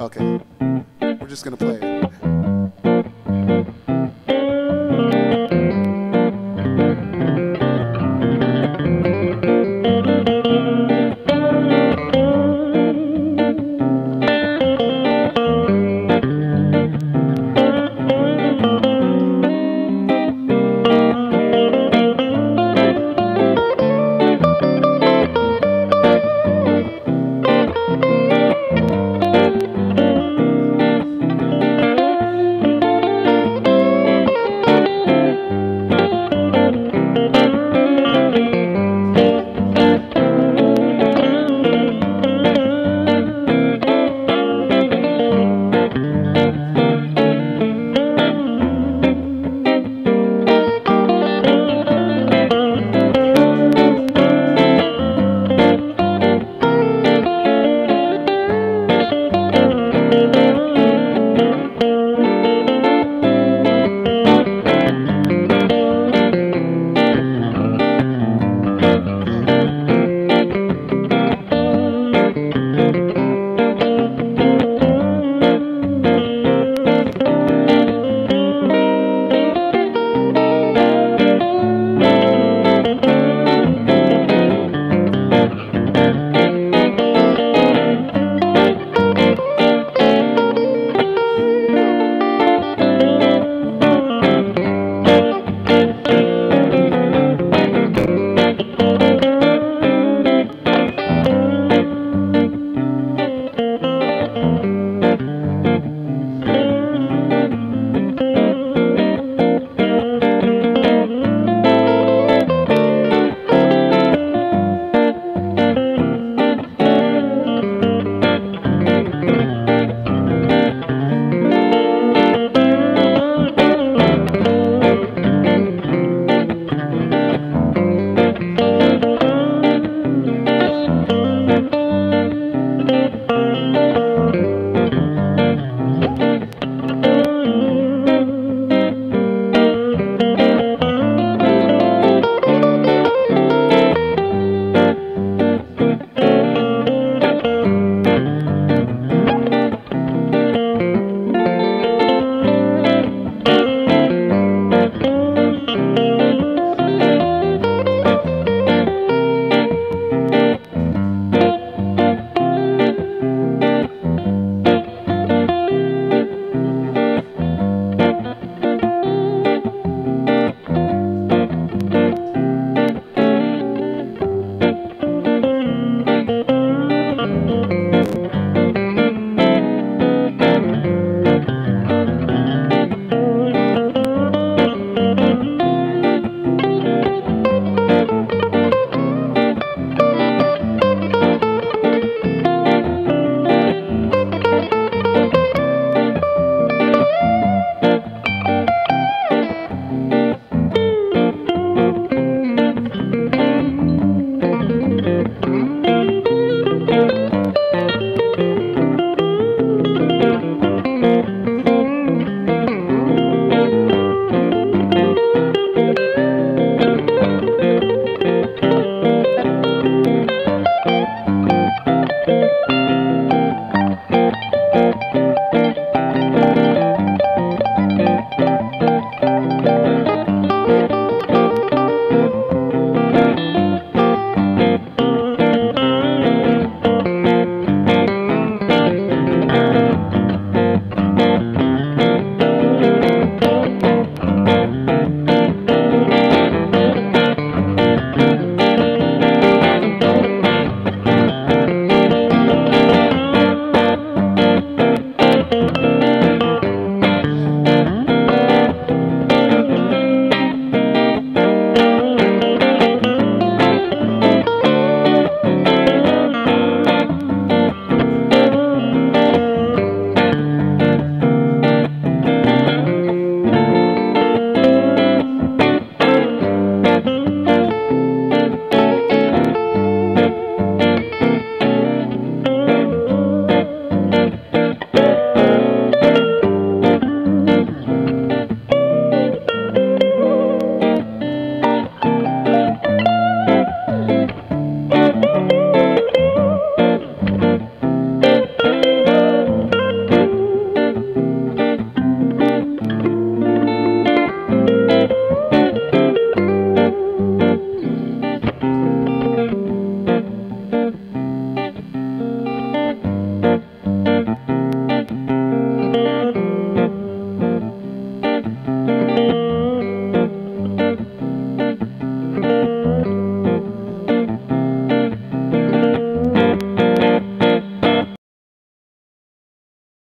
Okay. We're just gonna play.